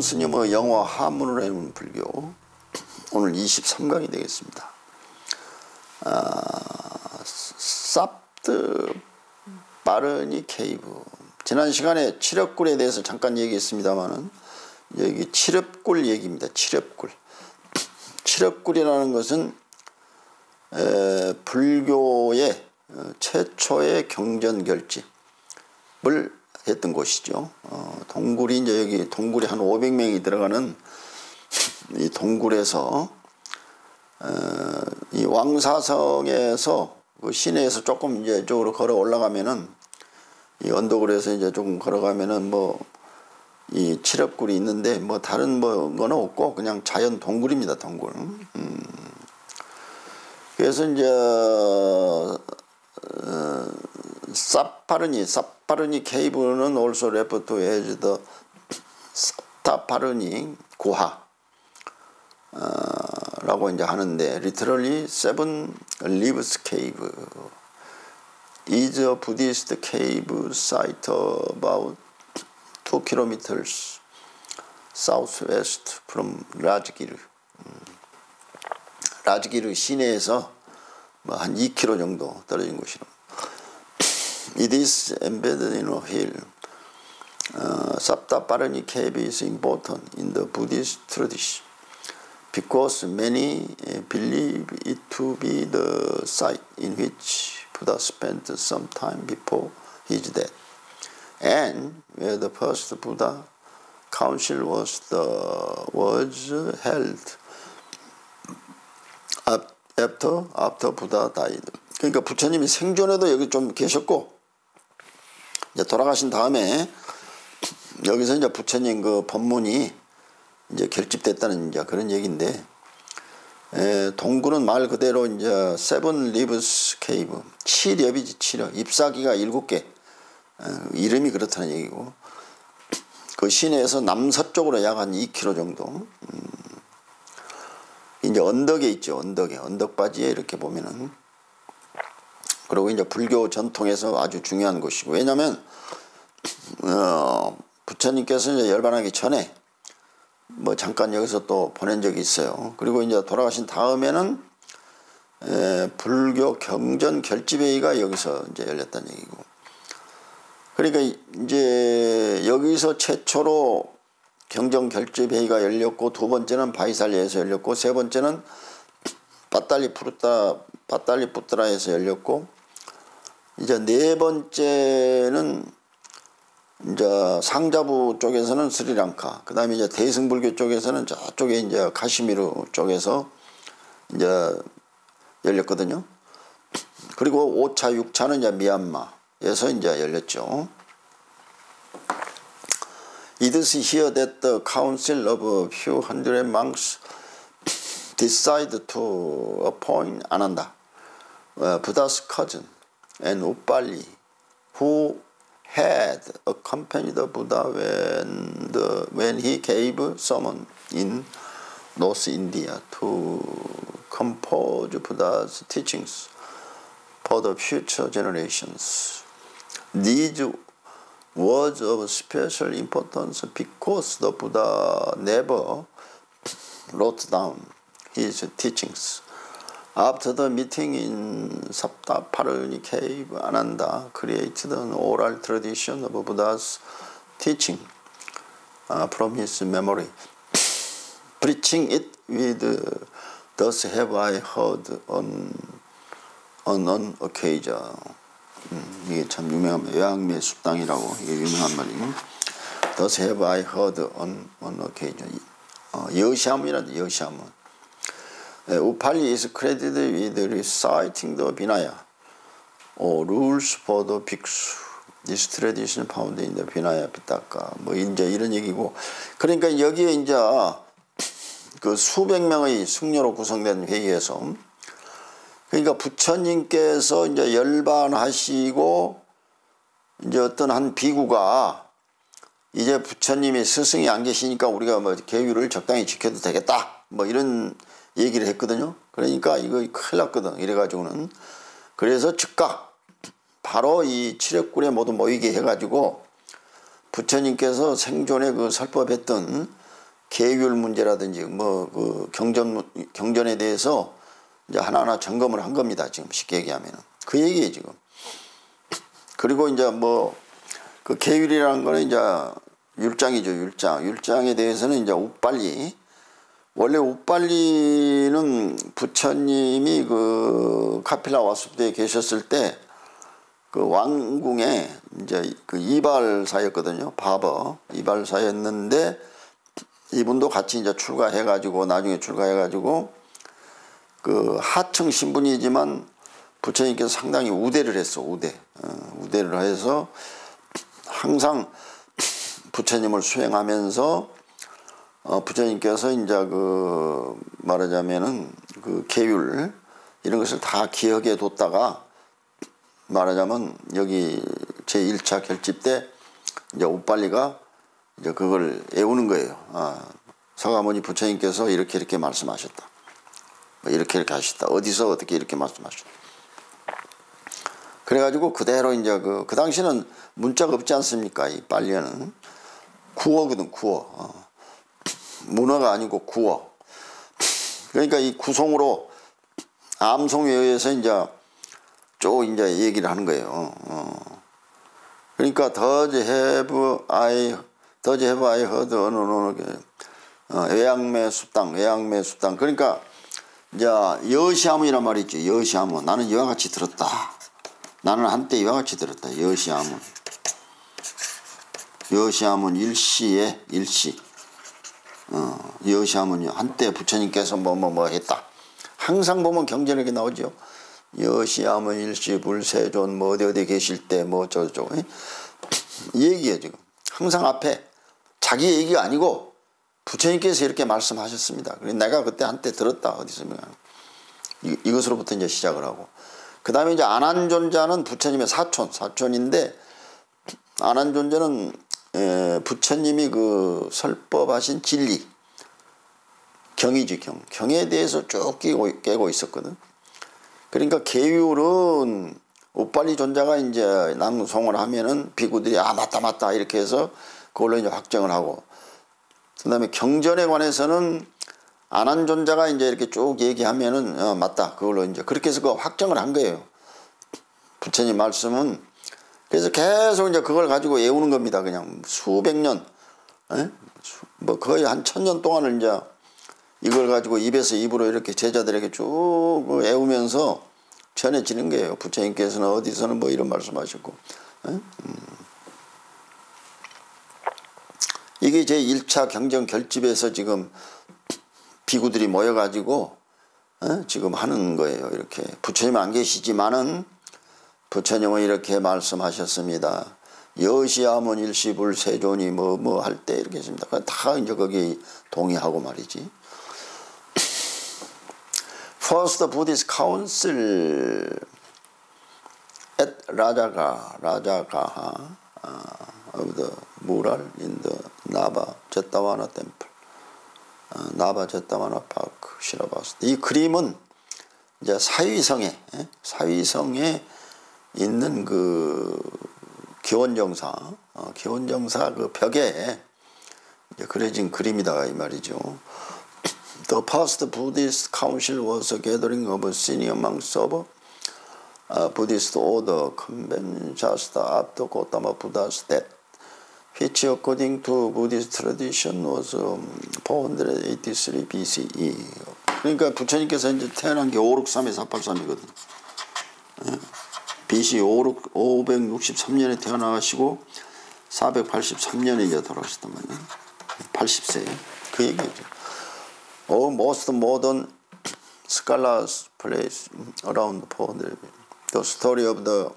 스님의 영어 하문을 외우는 불교 오늘 23강이 되겠습니다. 아, 쌉드 빠르니 케이브. 지난 시간에 칠엽굴에 대해서 잠깐 얘기했습니다만은 여기 칠엽굴 얘기입니다. 칠엽굴. 칠엽굴이라는 것은 에, 불교의 어, 최초의 경전결집을 했던 곳이죠. 어, 동굴이 이제 여기 동굴이 한 500명이 들어가는 이 동굴에서 어, 이 왕사성에서 그 시내에서 조금 이제 쪽으로 걸어 올라가면은 이 언덕으로 서 이제 조금 걸어가면은 뭐 이 칠엽굴이 있는데 뭐 다른 뭐 거는 없고 그냥 자연 동굴입니다 동굴. 음. 그래서 이제 어, 사파르니 사 파르니 케이브는 referred to as the 사타파르니 구하 어, 라고 이제 하는데 seven leaves cave is a Buddhist cave site about 2 kilometers southwest from 라즈기르 음. 라즈기르 시내에서 뭐 한 2km 정도 떨어진 곳이로. It is embedded in a hill. Uh, Saptaparani cave is important in the Buddhist tradition because many uh, believe it to be the site in which Buddha spent some time before his death and where the first Buddha council was, the, was held after, after Buddha died. 그러니까 부처님이 생전에도 여기 좀 계셨고 이제 돌아가신 다음에 여기서 이제 부처님 그 법문이 이제 결집됐다는 이제 그런 얘기인데 에, 동굴은 말 그대로 이제 Seven Leaves Cave 칠엽이지 칠엽. 잎사귀가 일곱 개. 에, 이름이 그렇다는 얘기고 그 시내에서 남서쪽으로 약 한 2km 정도. 음, 이제 언덕에 있죠. 언덕에. 언덕바지에 이렇게 보면은 그리고 이제 불교 전통에서 아주 중요한 곳이고 왜냐하면 어, 부처님께서 이제 열반하기 전에 뭐 잠깐 여기서 또 보낸 적이 있어요. 그리고 이제 돌아가신 다음에는 에, 불교 경전 결집회의가 여기서 이제 열렸다는 얘기고. 그러니까 이제 여기서 최초로 경정 결집 회의가 열렸고 두 번째는 바이살리에서 열렸고 세 번째는 빠달리 푸르타 빠달리 푸트라에서 열렸고 이제 네 번째는 이제 상자부 쪽에서는 스리랑카 그 다음에 이제 대승불교 쪽에서는 저쪽에 이제 카시미르 쪽에서 이제 열렸거든요. 그리고 5차, 6차는 이제 미얀마에서 이제 열렸죠. It is here that the council of few hundred monks decided to appoint Ananda, uh, Buddha's cousin, and Upali, who had accompanied the Buddha when, the, when he gave sermon in North India to compose Buddha's teachings for the future generations. These was of special importance because the Buddha never wrote down his teachings. After the meeting in Saptaparani cave, Ananda created an oral tradition of Buddha's teaching uh, from his memory, preaching it with uh, "Thus have I heard on on an occasion." 음, 이게 참 유명한 외양매 숲당이라고 이게 유명한 말이고 Thus have I heard on, on occasion 어, 여시함이라도 여시함은 우팔리 is credited with reciting the Vinaya or rules for the bhiksu This tradition found in the Vinaya Pitaka 뭐 이제 이런 얘기고. 그러니까 여기에 이제 그 수백 명의 승려로 구성된 회의에서 그러니까 부처님께서 이제 열반하시고 이제 어떤 한 비구가 이제 부처님이 스승이 안 계시니까 우리가 뭐 계율을 적당히 지켜도 되겠다. 뭐 이런 얘기를 했거든요. 그러니까 이거 큰일 났거든. 이래가지고는 그래서 즉각 바로 이 칠흑굴에 모두 모이게 해가지고 부처님께서 생존에 그 설법했던 계율 문제라든지 뭐 그 경전 경전에 대해서 이제 하나하나 점검을 한 겁니다. 지금 쉽게 얘기하면은 그 얘기예요 지금. 그리고 이제 뭐 그 계율이라는 거는 이제 율장이죠 율장. 율장에 대해서는 이제 옷빨리 원래 옷빨리는 부처님이 그 카필라 와수대에 계셨을 때 그 왕궁에 이제 그 이발사였거든요. 바버 이발사였는데 이분도 같이 이제 출가해가지고 나중에 출가해가지고 그 하층 신분이지만 부처님께서 상당히 우대를 했어 우대 어, 우대를 해서 항상 부처님을 수행하면서 어, 부처님께서 이제 그 말하자면은 그 계율 이런 것을 다 기억해 뒀다가 말하자면 여기 제 1차 결집 때 이제 옷빨리가 이제 그걸 애우는 거예요. 아, 서가모니 부처님께서 이렇게 이렇게 말씀하셨다. 뭐 이렇게 이렇게 하셨다. 어디서 어떻게 이렇게 말씀하셨다. 그래가지고 그대로 이제 그, 그 당시는 문자가 없지 않습니까? 이 빨리는. 구어거든, 구어. 어. 문어가 아니고 구어. 그러니까 이 구송으로 암송에 의해서 이제 쭉 이제 얘기를 하는 거예요. 어. 그러니까 I does have I heard 어느 어느 어, 외양매 수땅 외양매 수땅 그러니까 이제 여시하문이란 말이 있죠. 여시하문 나는 이와 같이 들었다. 나는 한때 이와 같이 들었다. 여시하문 여시하문 일시에 일시 어, 여시하문이 한때 부처님께서 뭐 뭐뭐 뭐, 뭐 했다. 항상 보면 경전에게 나오죠. 여시하문 일시 불세존 뭐 어디 어디 계실 때뭐 저저 얘기해 지금 항상 앞에 자기 얘기가 아니고 부처님께서 이렇게 말씀하셨습니다. 그래 내가 그때 한때 들었다 어디서 이, 이것으로부터 이제 시작을 하고 그 다음에 이제 안한존자는 부처님의 사촌 사촌인데 안한존자는 에, 부처님이 그 설법하신 진리 경이지 경 경에 대해서 쭉 깨고, 깨고 있었거든. 그러니까 계율은 옷빨리 존자가 이제 낭송을 하면은 비구들이 아 맞다 맞다 이렇게 해서 그걸로 이제 확정을 하고 그다음에 경전에 관해서는 안한 존자가 이제 이렇게 쭉 얘기하면은 어, 맞다 그걸로 이제 그렇게 해서 그 확정을 한 거예요. 부처님 말씀은 그래서 계속 이제 그걸 가지고 외우는 겁니다. 그냥 수백 년, 에? 뭐 거의 한 천 년 동안을 이제 이걸 가지고 입에서 입으로 이렇게 제자들에게 쭉 외우면서 전해지는 거예요. 부처님께서는 어디서는 뭐 이런 말씀하셨고. 음. 이게 제 1차 경정 결집에서 지금 비구들이 모여가지고 어? 지금 하는 거예요. 이렇게 부처님 안 계시지만은 부처님은 이렇게 말씀하셨습니다. 여시하문 일시불 세존이 뭐 뭐 할 때 이렇게 했습니다. 다 이제 거기 동의하고 말이지. First Buddhist Council at Rajaga, Rajagaha uh, of the mural in the Nava Jetavana Temple, uh, Nava Jetavana Park, 실어봤을 이 그림은 이제 사위성에 사위성에 있는 그 기원정사, 어, 기원정사 그 벽에 그려진 그림이다 이 말이죠. The past Buddhist council was a gathering of senior monks of uh, Buddhist order convened after Gautama Buddha's death, which according to Buddhist tradition was um, 483 BCE. 그러니까 부처님께서 이제 태어난 게 563에 483이거든. BC 563년에 태어나시고 483년에 이제 돌아가셨단 말이야. 80세. 그 얘기죠. All most modern scholars place around the, the story of the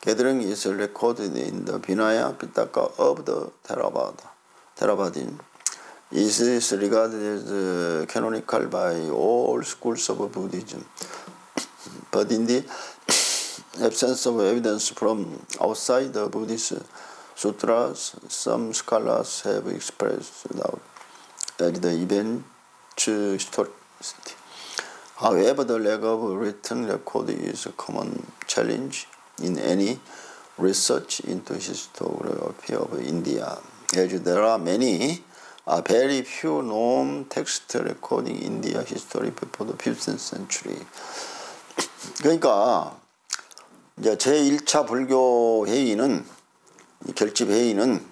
gathering is recorded in the Vinaya Pitaka of the Theravada. Theravadin. It is regarded as canonical by all schools of Buddhism. But in the absence of evidence from outside the Buddhist sutras, some scholars have expressed doubt that the event historicity. However, the lack of written record is a common challenge in any research into historiography of India. As there are many, uh, very few known text recording India history before the 15th century. 그러니까 이제 제1차 불교 회의는 결집 회의는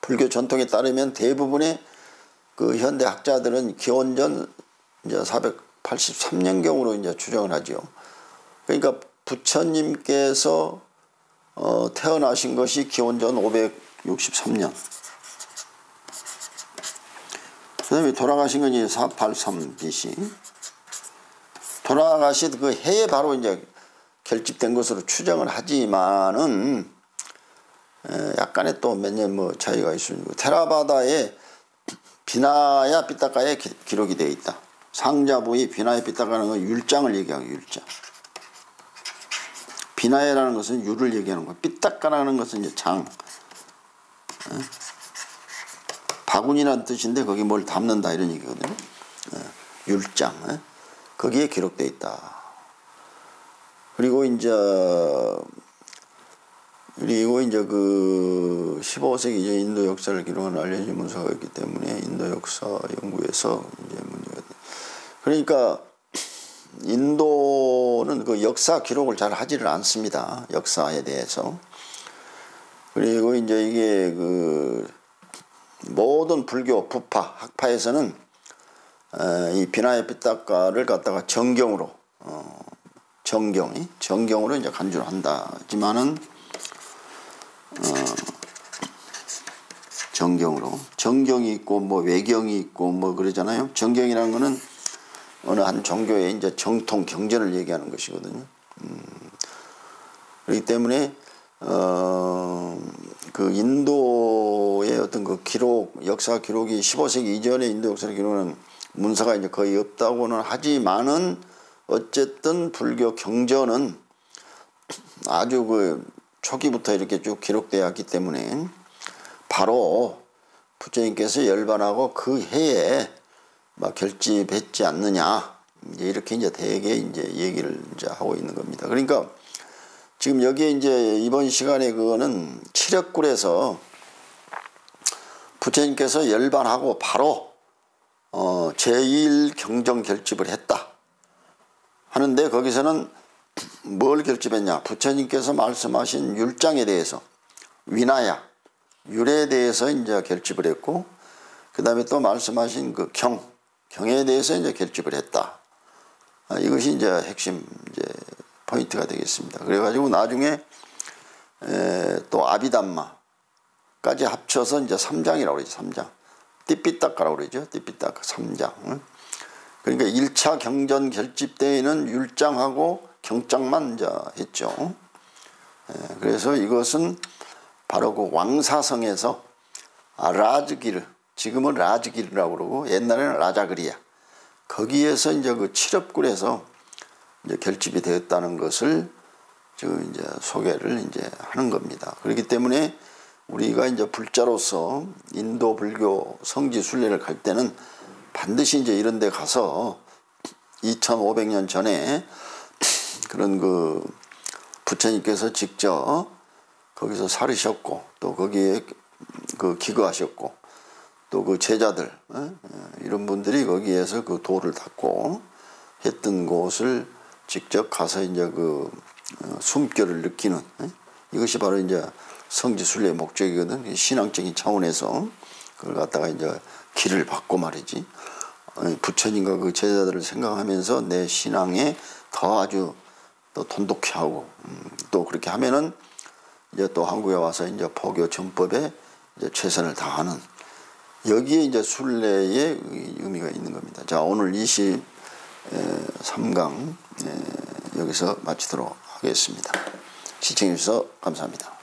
불교 전통에 따르면 대부분의 그 현대 학자들은 기원전 이제 483년경으로 이제 추정을 하죠. 그러니까 부처님께서 어, 태어나신 것이 기원전 563년. 그 다음에 돌아가신 건 이제 483 BC. 돌아가신 그 해에 바로 이제 결집된 것으로 추정을 하지만은 약간의 또 몇 년 뭐 차이가 있습니다. 테라바다에 비나야 삐딱가에 기록이 되어 있다. 상자부의 비나야 삐딱가는 건 율장을 얘기하고 율장. 비나야라는 것은 율을 얘기하는 거야. 삐딱가라는 것은 이제 장. 바구니라는 뜻인데 거기 뭘 담는다 이런 얘기거든요. 율장. 거기에 기록되어 있다. 그리고 이제 그리고 이제 그 15세기 이제 인도 역사를 기록한 알려진 문서가 있기 때문에 인도 역사 연구에서 이제 문제가 돼. 그러니까 인도는 그 역사 기록을 잘 하지를 않습니다. 역사에 대해서. 그리고 이제 이게 그 모든 불교 부파 학파에서는 이 비나의 피타카를 갖다가 정경으로 어, 정경이 정경으로 이제 간주를 한다지만은 어, 정경으로 정경이 있고 뭐 외경이 있고 뭐 그러잖아요. 정경이라는 거는 어느 한 종교의 이제 정통 경전을 얘기하는 것이거든요. 음, 그렇기 때문에 어, 그 인도의 어떤 그 기록 역사 기록이 15세기 이전의 인도 역사를 기록하는 문서가 이제 거의 없다고는 하지만은 어쨌든 불교 경전은 아주 그 초기부터 이렇게 쭉 기록되어 왔기 때문에 바로 부처님께서 열반하고 그 해에 막 결집했지 않느냐 이제 이렇게 이제 대개 이제 얘기를 이제 하고 있는 겁니다. 그러니까 지금 여기에 이제 이번 시간에 그거는 칠역굴에서 부처님께서 열반하고 바로 어 제1 경정 결집을 했다. 하는데 거기서는 뭘 결집했냐? 부처님께서 말씀하신 율장에 대해서 위나야 율에 대해서 이제 결집을 했고 그 다음에 또 말씀하신 그 경, 경에 대해서 이제 결집을 했다. 아, 이것이 이제 핵심 이제 포인트가 되겠습니다. 그래가지고 나중에 에, 또 아비담마까지 합쳐서 이제 3장이라고 그러죠. 3장. 띠삐딱가라고 그러죠. 띠삐딱 3장. 응? 그러니까 1차 경전 결집 때에는 율장하고 경장만 이제 했죠. 에, 그래서 이것은 바로 그 왕사성에서 아, 라즈길, 지금은 라즈길이라고 그러고 옛날에는 라자그리야. 거기에서 이제 그 칠업굴에서 이제 결집이 되었다는 것을 지금 이제 소개를 이제 하는 겁니다. 그렇기 때문에 우리가 이제 불자로서 인도 불교 성지 순례를 갈 때는 반드시 이제 이런 데 가서 2500년 전에 그런 그 부처님께서 직접 거기서 살으셨고 또 거기에 그 기거하셨고 또 그 제자들 어? 이런 분들이 거기에서 그 도를 닦고 했던 곳을 직접 가서 이제 그 어, 숨결을 느끼는 이것이 바로 이제 성지순례의 목적이거든 신앙적인 차원에서 그걸 갖다가 이제 길을 받고 말이지 부처님과 그 제자들을 생각하면서 내 신앙에 더 아주 또 돈독히 하고 음, 또 그렇게 하면은 이제 또 한국에 와서 이제 포교 전법에 이제 최선을 다하는 여기에 이제 순례의 의미가 있는 겁니다. 자 오늘 23강 여기서 마치도록 하겠습니다. 시청해주셔서 감사합니다.